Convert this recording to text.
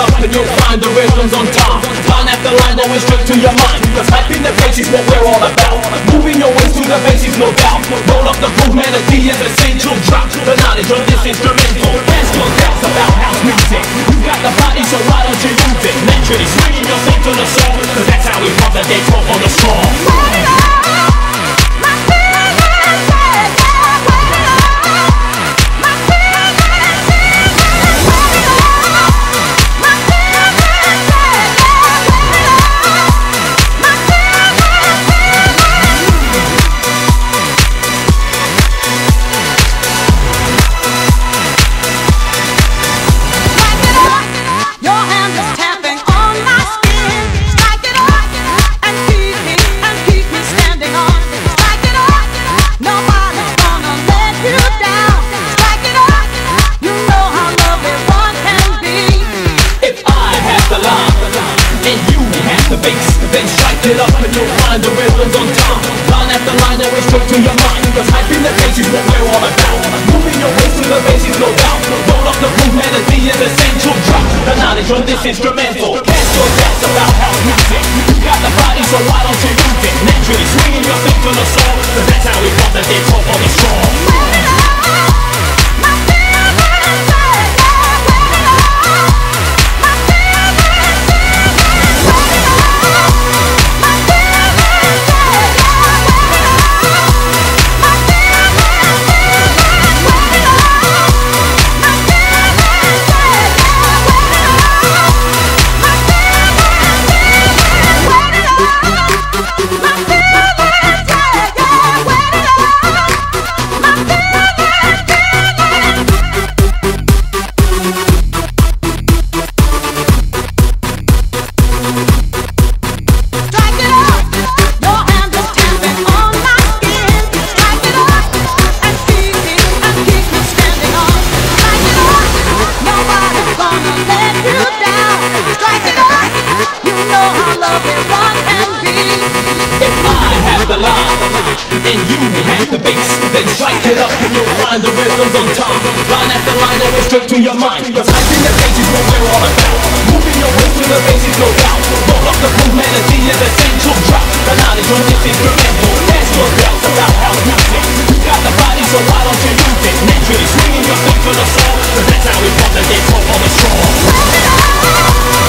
up and you'll find the rhythms on time Line after line going straight to your mind. Cause hyping the bass is what we're all about. Moving your waist to the basics, no doubt. Roll up the groove, melody is essential. Drop the knowledge on this instrumental. Cast your doubts about house music. You got the body, so why don't you use it? Naturally swinging yourself to the song Cause that's how we pump the talk on the strong the on time. Line after line, always straight to your mind. Cause hyping the bass is what we're all about. Moving your waist to the bass is no doubt. Roll up the groove, melody is essential. Drop the knowledge on this instrumental. Cast your doubts about house music. You got the body, so why don't you use it? Naturally swinging yourself to the song. Cause that's how we the hip hop on the strong. know how love is rock can be. If I have the line, and you have the bass, then strike it up and you'll find the rhythms on top. Line after line that will straight to your mind. Cause I think the pages what we're all about. Moving your way to the bases, no doubt. Roll up the boom, melody is essential drop. The knowledge on this instrumental. Cast your doubts about how you music. You got the body, so why don't you use it? Naturally swinging your foot to the soul. Cause that's how we brought the dance off on the shore.